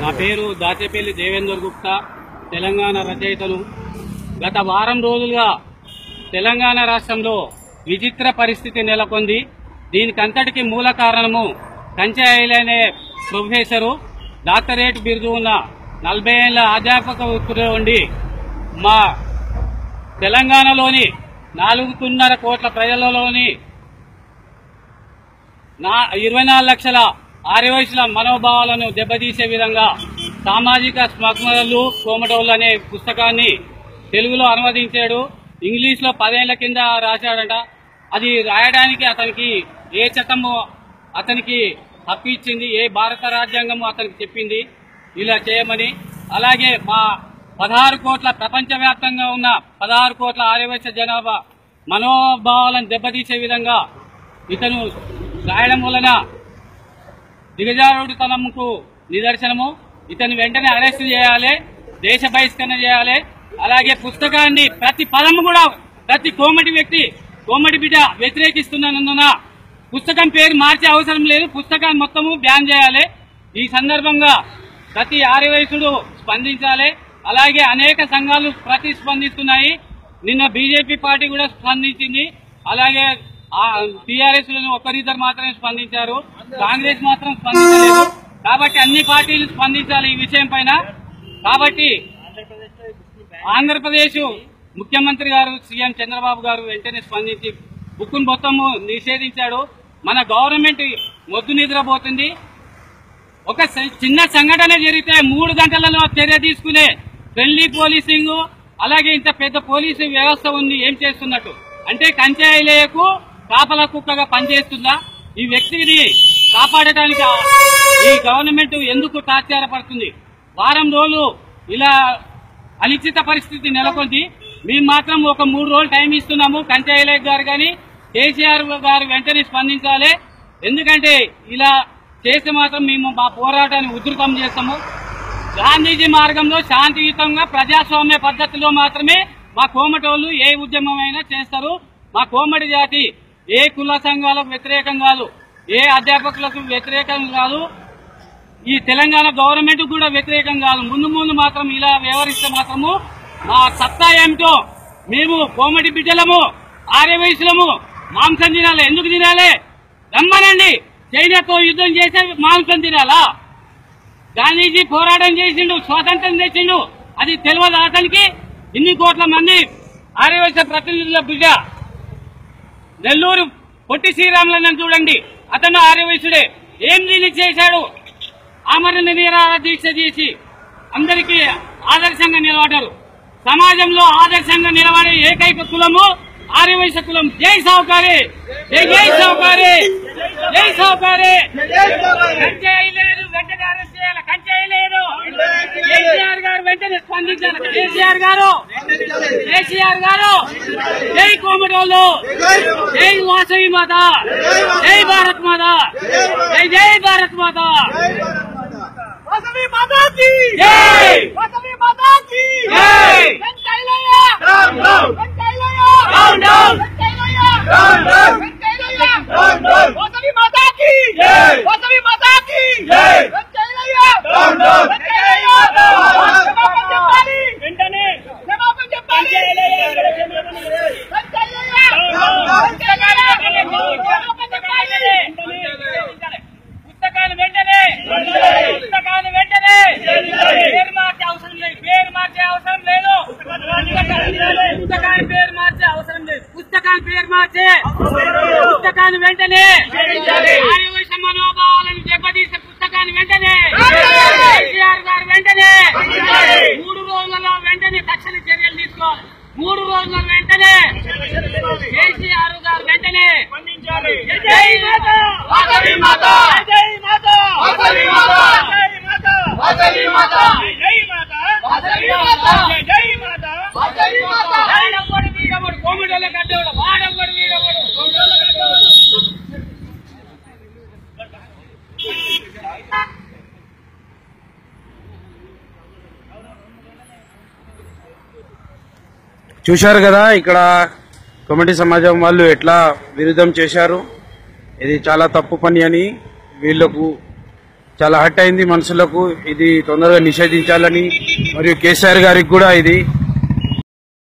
నా పేరు దాచేపల్లి దేవేందర్ గుప్తా. తెలంగాణ రచయితను గత వారం రోజులుగా తెలంగాణ రాష్ట్రంలో విచిత్ర పరిస్థితి నెలకొంది. దీనికంతటికి మూల కారణము కంచాయిల్ అనే ప్రొఫెసరు డాక్టరేట్ బిరుదు ఉన్న నలభై ఏళ్ళ అధ్యాపక వృత్తిలో ఉండి మా తెలంగాణలోని నాలుగున్నర కోట్ల ప్రజలలోని నా ఇరవై నాలుగు లక్షల ఆర్యవయసుల మనోభావాలను దెబ్బతీసే విధంగా సామాజిక స్మగ్మలు కోమటోళ్ళు అనే పుస్తకాన్ని తెలుగులో అనువదించాడు. ఇంగ్లీష్లో పదేళ్ళ కింద రాశాడంట. అది రాయడానికి అతనికి ఏ చట్టము అతనికి హక్కు ఇచ్చింది ఏ భారత రాజ్యాంగము అతనికి చెప్పింది. ఇలా చేయమని. అలాగే మా పదహారు కోట్ల ప్రపంచవ్యాప్తంగా ఉన్న పదహారు కోట్ల ఆర్యవైశ్య జనాభా మనోభావాలను దెబ్బతీసే విధంగా ఇతను రాయడం వలన దిగజారుడితనంకు నిదర్శనము. ఇతను వెంటనే అరెస్ట్ చేయాలి దేశ బహిష్కరణ చేయాలి. అలాగే పుస్తకాన్ని ప్రతి పదము కూడా ప్రతి కోమటి వ్యక్తి కోమటి బిడ్డ వ్యతిరేకిస్తున్నందున పుస్తకం పేరు మార్చే అవసరం లేదు. పుస్తకాన్ని మొత్తము బ్యాన్ చేయాలి. ఈ సందర్భంగా ప్రతి ఆర్యవయసుడు స్పందించాలి. అలాగే అనేక సంఘాలు ప్రతిస్పందిస్తున్నాయి. నిన్న బీజేపీ పార్టీ కూడా స్పందించింది. అలాగే టీఆర్ఎస్ ఒక్కరిద్దరు మాత్రమే స్పందించారు. కాంగ్రెస్ మాత్రం స్పందించలేదు. కాబట్టి అన్ని పార్టీలు స్పందించాలి ఈ విషయం పైన. కాబట్టి ఆంధ్రప్రదేశ్ ముఖ్యమంత్రి గారు సీఎం చంద్రబాబు గారు వెంటనే స్పందించి బుక్కును మొత్తము నిషేధించాడు. మన గవర్నమెంట్ మొద్దు నిద్రపోతుంది. ఒక చిన్న సంఘటన జరిగితే మూడు గంటలలో చర్య తీసుకునే ఫ్రెండ్లీ పోలీసింగ్ అలాగే ఇంత పెద్ద పోలీసు వ్యవస్థ ఉంది ఏం చేస్తున్నట్టు? అంటే కంచాయిలేయకు కాపల కుక్కగా పనిచేస్తుందా ఈ వ్యక్తిని కాపాడటానికి ఈ గవర్నమెంట్ ఎందుకు తాత్సారపడుతుంది వారం రోజులు ఇలా అనిశ్చిత పరిస్థితి నెలకొంది. మేము మాత్రం ఒక మూడు రోజులు టైం ఇస్తున్నాము. కంచాయిలే గారు కానీ కేసీఆర్ గారు వెంటనే స్పందించాలి. ఎందుకంటే ఇలా చేస్తే మాత్రం మేము మా పోరాటాన్ని ఉధృతం చేస్తాము. గాంధీజీ మార్గంలో శాంతియుతంగా ప్రజాస్వామ్య పద్ధతిలో మాత్రమే మా కోమటోళ్ళు ఏ ఉద్యమమైనా చేస్తారు. మా కోమటి జాతి ఏ కుల సంఘాలకు వ్యతిరేకం కాదు ఏ అధ్యాపకులకు వ్యతిరేకం కాదు ఈ తెలంగాణ గవర్నమెంట్ కూడా వ్యతిరేకం కాదు. ముందు ముందు మాత్రం ఇలా వ్యవహరిస్తే మాత్రము మా సత్తా ఏమిటో మేము కోమటి బిడ్డలము ఆర్యవయసులము మాంసం తినాలి. ఎందుకు తినాలి? రమ్మనండి. చైనాతో యుద్ధం చేసే మాంసం తినాలా? గాంధీజీ పోరాటం చేసిండు స్వాతంత్రం తెచ్చిండు. అది తెలియదు అతనికి. ఇన్ని కోట్ల మంది ఆర్యవైశ్య ప్రతినిధుల బిడ్డ. నెల్లూరు పొట్టి శ్రీరాములను చూడండి. అతను ఆర్యవైశ్యుడే. ఏం దీన్ని చేశాడు? ఆమరణ నిరాహార దీక్ష చేసి అందరికీ ఆదర్శంగా నిలబడ్డారు. సమాజంలో ఆదర్శంగా నిలబడే ఏకైక కులము ఆర్యవైశ్య కులం. జై సావుకారి! జై జై సావుకారి! జై లేదు వెంటనే అరెస్ట్ చేయాలి. కంచాయి లేదు. కేసీఆర్ గారు వెంటనే స్పందించాలి. కేసీఆర్ గారు! కేసీఆర్ గారు జై కోమటోళ్ళు జై వాసవి మాత జై భారత్ మాత జై జై భారత్ మాత వాసవి మాతా కీ జై వాసవి మాతా కీ జై వెంకయ్యయ్య రామ్ రామ్ వెంకయ్యయ్య రామ్ రామ్ పుస్తకాలు వెంటనే పేరు మార్చే అవసరం లేదు. పేరు మార్చే అవసరం లేదు. పుస్తకాన్ని పేరు మార్చే అవసరం లేదు. పుస్తకాన్ని పేరు మార్చే పుస్తకాన్ని వెంటనే ఆర్యవైశ్య మనోభావాలను దెబ్బతీసే పుస్తకాన్ని వెంటనే కేసీఆర్ గారు వెంటనే మూడు రోజులలో వెంటనే తక్షణ చర్యలు తీసుకోవాలి. మూడు రోజుల వెంటనే కేసీఆర్ గారు వెంటనే జై మాత వాసవి మాత జై మాత వాసవి మాత! జై మాత వాసవి మాత! జై మాత! వాసవి మాత! వాడమ్మడి వీడమ్మడు కోమిడోల గడ్డోడు వాడమ్మడి వీడమ్మడు కోమిడోల గడ్డోడు చూశారు కదా ఇక్కడ కమిటీ సమాజం వాళ్ళు ఎట్లా విరుద్ధం చేశారు? ఇది చాలా తప్పు పని అని వీళ్ళకు చాలా హట్ అయింది మనుషులకు. ఇది తొందరగా నిషేధించాలని. మరియు కేసీఆర్ గారికి కూడా ఇది.